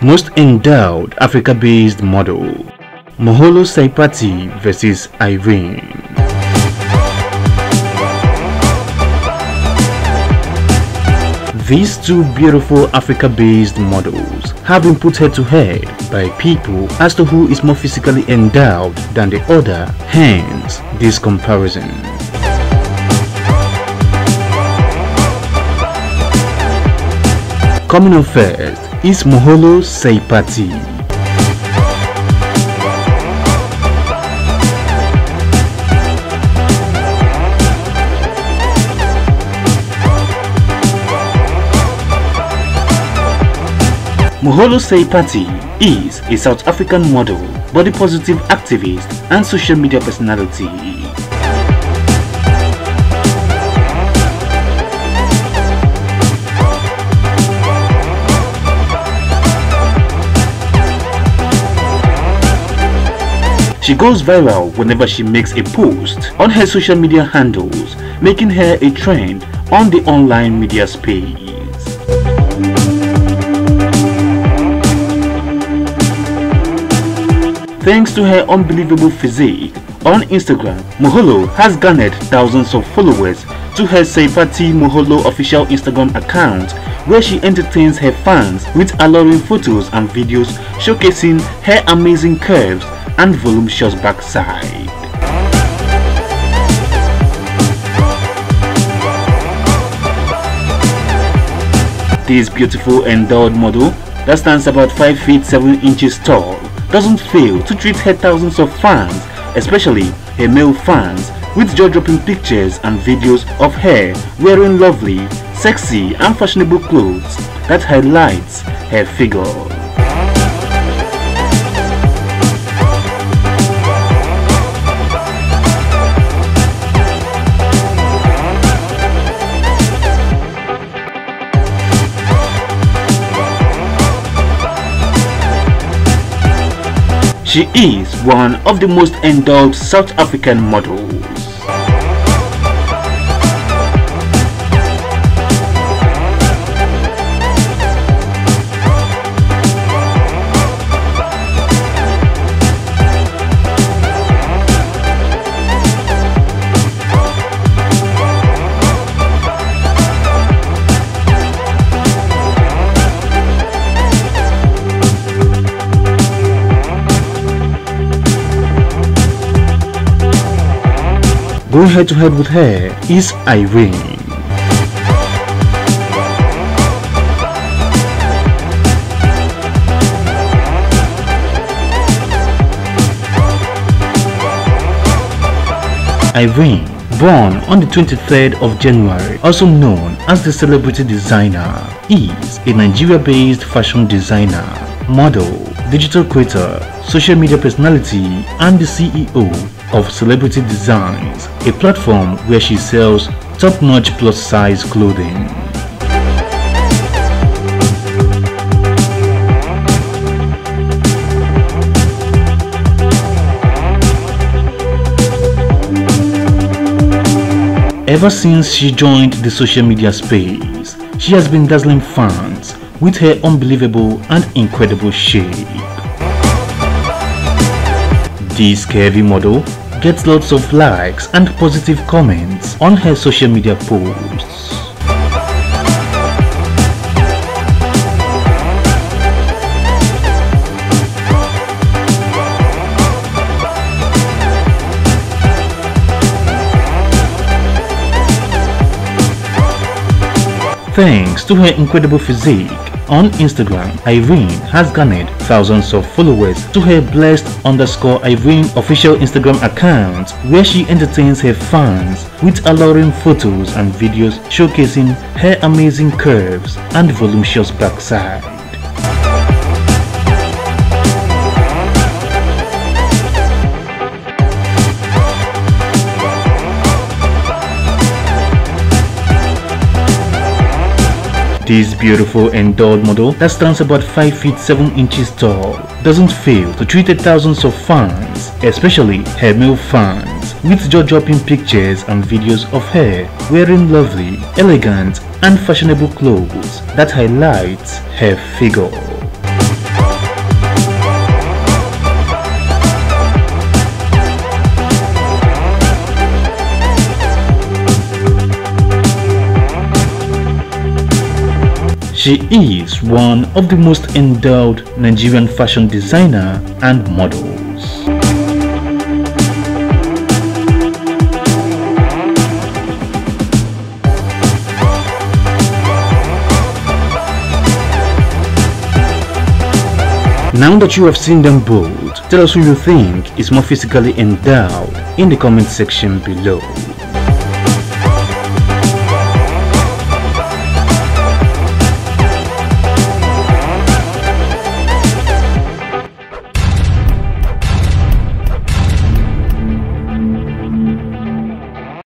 Most endowed Africa-based model Moholo Seipati vs Irene These two beautiful Africa-based models have been put head to head by people as to who is more physically endowed than the other, hence this comparison. Coming up first is Moholo Seipati. Moholo is a South African model, body positive activist and social media personality. She goes viral whenever she makes a post on her social media handles, making her a trend on the online media space. Thanks to her unbelievable physique, on Instagram, Moholo has garnered thousands of followers to her Seipati Moholo official Instagram account where she entertains her fans with alluring photos and videos showcasing her amazing curves and voluptuous backside. This beautiful endowed model that stands about 5 feet 7 inches tall doesn't fail to treat her thousands of fans, especially her male fans, with jaw-dropping pictures and videos of her wearing lovely, sexy and fashionable clothes that highlights her figure. She is one of the most endowed South African models. Going head to head with her is Irene. Irene, born on the 23rd of January, also known as the celebrity designer, is a Nigeria-based fashion designer, model, digital creator, social media personality, and the CEO of Celebrity Designs, a platform where she sells top-notch plus-size clothing. Ever since she joined the social media space, she has been dazzling fans with her unbelievable and incredible shape. This curvy model gets lots of likes and positive comments on her social media posts. Thanks to her incredible physique, on Instagram, Irene has garnered thousands of followers to her blessed underscore Irene official Instagram account where she entertains her fans with alluring photos and videos showcasing her amazing curves and voluptuous backside. This beautiful and endowed model that stands about 5 feet 7 inches tall doesn't fail to treat the thousands of fans, especially her male fans, with jaw-dropping pictures and videos of her wearing lovely, elegant and fashionable clothes that highlights her figure. She is one of the most endowed Nigerian fashion designer and models. Now that you have seen them both, tell us who you think is more physically endowed in the comment section below.